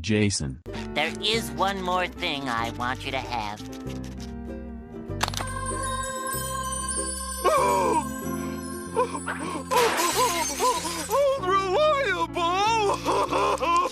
Jason. There is one more thing I want you to have. Oh, oh, oh, oh!